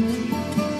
Música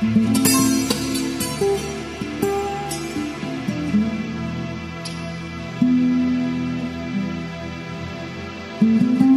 thank mm -hmm. you